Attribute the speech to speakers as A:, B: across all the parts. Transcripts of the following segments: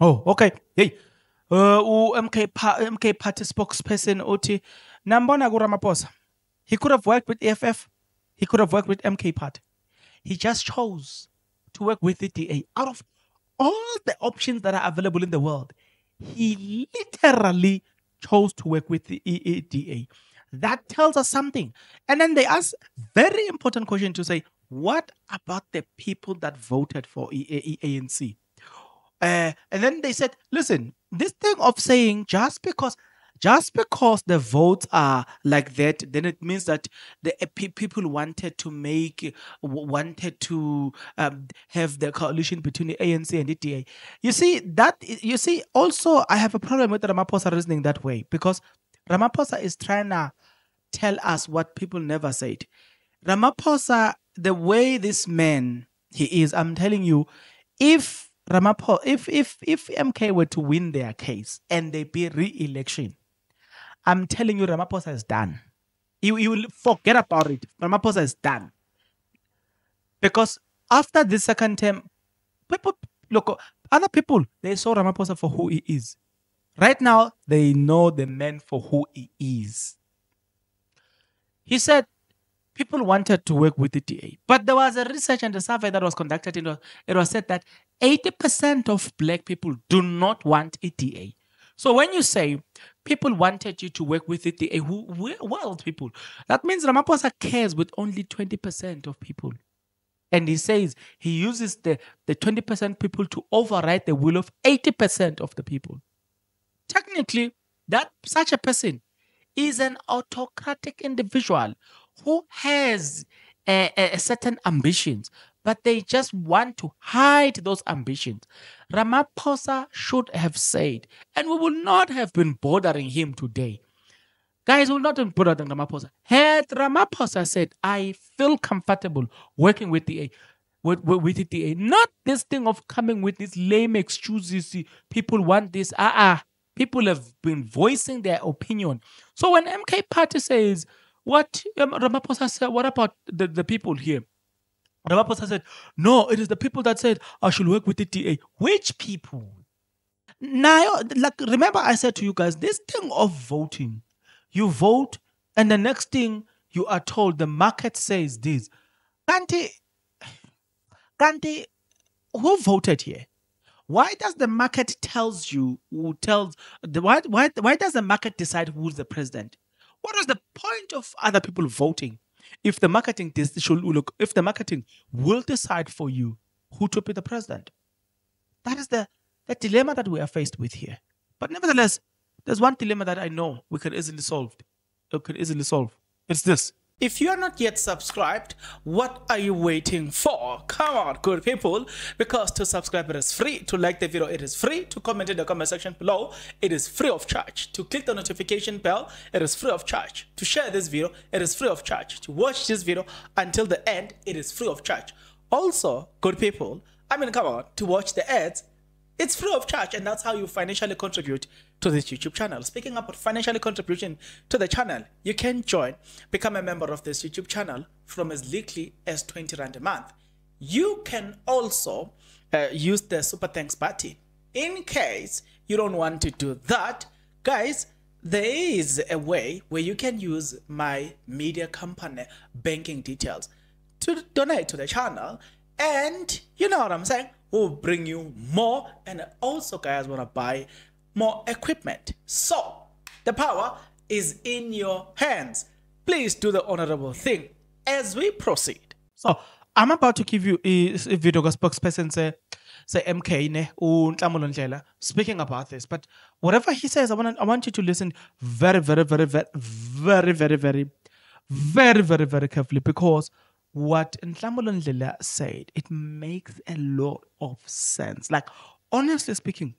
A: Oh, okay. Hey. Uh, u-MK pa, MK party spokesperson uthi nambona kuRamaphosa. He could have worked with EFF. He could have worked with MK party. He just chose to work with the DA out of all the options that are available in the world. He literally chose to work with the EADA. That tells us something. And then they ask very important question to say, what about the people that voted for ANC? Uh, and then they said, listen, this thing of saying just because just because the votes are like that, then it means that the uh, people wanted to make, wanted to um, have the coalition between the ANC and the DA. You see that. You see, also, I have a problem with Ramaphosa reasoning that way because Ramaphosa is trying to tell us what people never said. Ramaphosa, the way this man he is, I'm telling you, if Ramaphosa, if if if MK were to win their case and they be re-election, I'm telling you, Ramaphosa is done. You, you will forget about it. Ramaphosa is done. Because after this second term, people look other people they saw Ramaphosa for who he is. Right now, they know the man for who he is. He said people wanted to work with the DA, but there was a research and a survey that was conducted. Was, it was said that 80% of black people do not want a DA. So when you say people wanted you to work with it, the who, world people, that means Ramaphosa cares with only 20% of people. And he says he uses the, the 20% people to override the will of 80% of the people. Technically, that such a person is an autocratic individual who has a, a, a certain ambitions, but they just want to hide those ambitions. Ramaphosa should have said, and we will not have been bothering him today. Guys, we will not have bothered Ramaphosa. Had Ramaphosa said, I feel comfortable working with the with, with, with the DA, not this thing of coming with these lame excuses. People want this. Ah, uh-uh. people have been voicing their opinion. So when MK Party says, what um, Ramaphosa said, what about the, the people here? Ramaphosa said, No, it is the people that said I should work with the DA. Which people? Now, like remember, I said to you guys, this thing of voting, you vote, and the next thing you are told the market says this. Kanti, Kanti, who voted here? Why does the market tells you who tells the why why why does the market decide who's the president? What is the point of other people voting? if the marketing look if the marketing will decide for you who to be the president? That is the the dilemma that we are faced with here. But nevertheless there's one dilemma that i know we can easily solve. We can easily solve. It's this if you are not yet subscribed, what are you waiting for? Come on, good people. Because to subscribe, it is free. To like the video, it is free. To comment in the comment section below, it is free of charge. To click the notification bell, it is free of charge. To share this video, it is free of charge. To watch this video until the end, it is free of charge. Also, good people, I mean, come on, to watch the ads, it's free of charge, and that's how you financially contribute to this YouTube channel. Speaking about financially contribution to the channel, you can join, become a member of this YouTube channel from as little as 20 Rand a month. You can also uh, use the Super Thanks button. In case you don't want to do that, guys, there is a way where you can use my media company banking details to donate to the channel. And you know what I'm saying? Will bring you more and also guys want to buy more equipment. So the power is in your hands. Please do the honorable thing as we proceed. So i'm about to give you a, a video spokesperson say say MK ne speaking about this. But whatever he says I want I want you to listen very very very very very very very very very very carefully because what Nhlamulo Ndhlela said, it makes a lot of sense. Like, honestly speaking,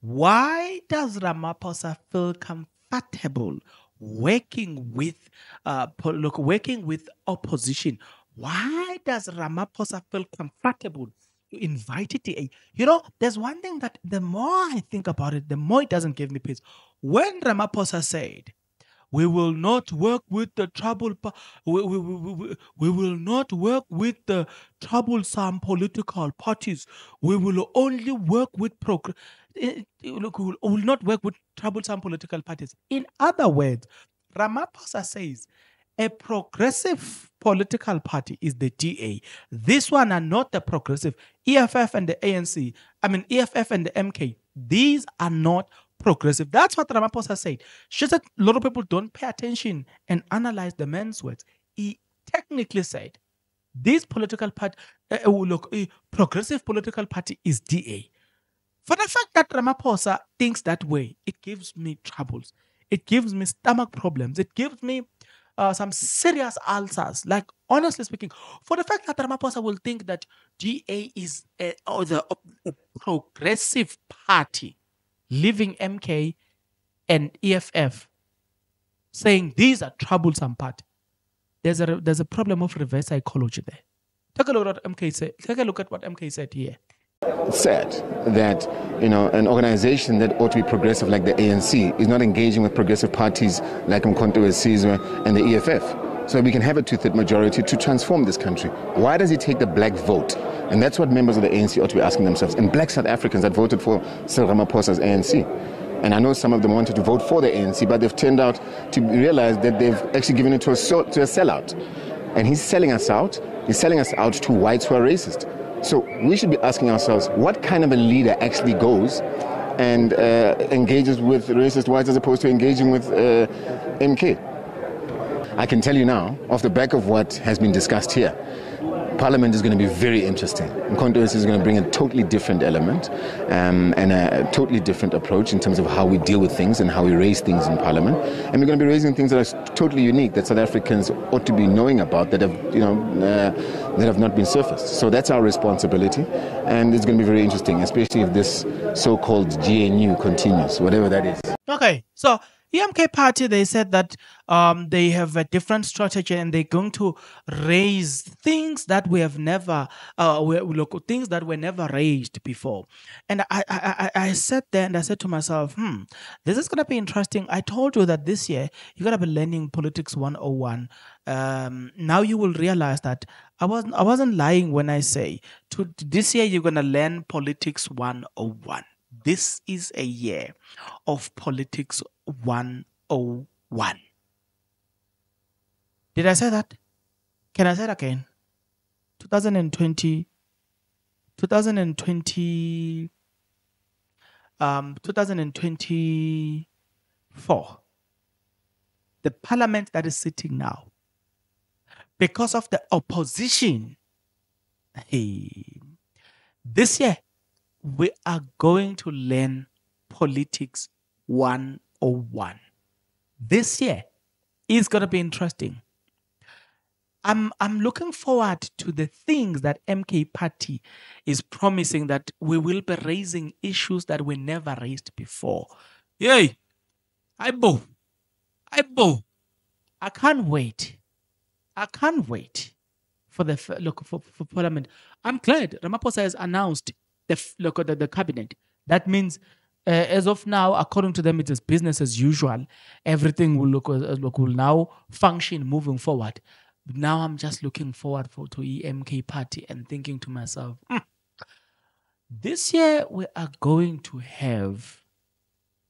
A: why does Ramaphosa feel comfortable working with, uh, look, working with opposition? Why does Ramaphosa feel comfortable to invite it? You know, there's one thing that the more I think about it, the more it doesn't give me peace. When Ramaphosa said, we will not work with the trouble. We, we, we, we, will not work with the troublesome political parties. We will only work with progress. eh, look, will, will not work with troublesome political parties. In other words, Ramaphosa says a progressive political party is the DA. This one are not the progressive. EFF and the ANC, I mean, EFF and the MK, these are not progressive. That's what Ramaphosa said. She said a lot of people don't pay attention and analyze the man's words. He technically said this political party, uh, look, a progressive political party is DA. For the fact that Ramaphosa thinks that way, it gives me troubles. It gives me stomach problems. It gives me uh, some serious ulcers. Like, honestly speaking, for the fact that Ramaphosa will think that DA is or the a progressive party, leaving MK and EFF, saying these are troublesome part. There's a there's a problem of reverse psychology there. Take a look at what MK said. Take a look at what MK said here.
B: Said that you know an organization that ought to be progressive like the ANC is not engaging with progressive parties like Umkhonto Sizwe and the EFF. So we can have a two-third majority to transform this country. Why does he take the black vote? And that's what members of the ANC ought to be asking themselves. And black South Africans that voted for Cyril Ramaphosa's ANC. And I know some of them wanted to vote for the ANC, but they've turned out to realize that they've actually given it to a, to a sellout. And he's selling us out. He's selling us out to whites who are racist. So we should be asking ourselves what kind of a leader actually goes and uh, engages with racist whites as opposed to engaging with uh, MK. I can tell you now, off the back of what has been discussed here, Parliament is going to be very interesting. Umkhonto is going to bring a totally different element um, and a totally different approach in terms of how we deal with things and how we raise things in Parliament. And we're going to be raising things that are totally unique that South Africans ought to be knowing about that have, you know, uh, that have not been surfaced. So that's our responsibility, and it's going to be very interesting, especially if this so-called GNU continues, whatever that is.
A: Okay, so EMK party, they said that um, they have a different strategy and they're going to raise things that we have never, uh, we, look, things that were never raised before. And I, I, I, sat there and I said to myself, hmm, this is going to be interesting. I told you that this year you're going to be learning politics 101. Um, now you will realize that I wasn't, I wasn't lying when I say to, this year you're going to learn politics 101. This is a year of politics 101. Did I say that? Can I say it again? 2020, 2020, um, 2024. The parliament that is sitting now, because of the opposition, hey, this year we are going to learn politics 101. This year is going to be interesting. I'm, I'm looking forward to the things that MK Party is promising that we will be raising issues that we never raised before. Yay! I bow. I bow. I can't wait. I can't wait for the look for, for Parliament. I'm glad Ramaphosa has announced the look the, the cabinet. That means, uh, as of now, according to them, it is business as usual. Everything will look, will now function moving forward. Now I'm just looking forward for to EMK party and thinking to myself, hmm, this year we are going to have,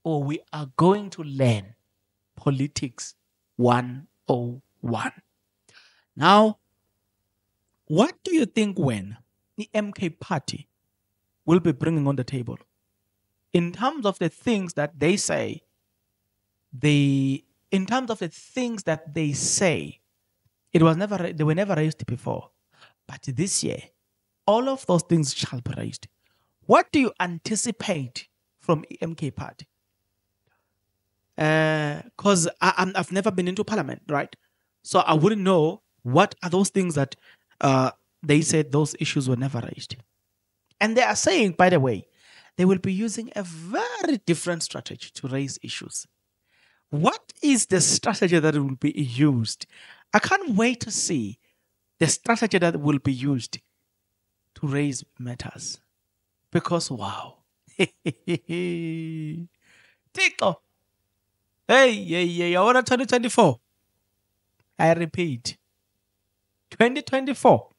A: or we are going to learn politics 101. Now, what do you think when the MK party will be bringing on the table. In terms of the things that they say, they in terms of the things that they say, it was never they were never raised before. But this year, all of those things shall be raised. What do you anticipate from EMK party? Because uh, I've never been into parliament, right? So I wouldn't know what are those things that uh, they said those issues were never raised. And they are saying, by the way, they will be using a very different strategy to raise issues. What is the strategy that will be used? I can't wait to see the strategy that will be used to raise matters. Because, wow. Tiko. Hey, yeah, yeah, I want 2024. I repeat, 2024,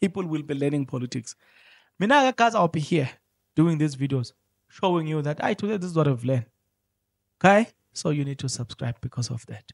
A: people will be learning politics. Mina guys, I'll be here doing these videos, showing you that I today this is what I've learned. Okay? So you need to subscribe because of that.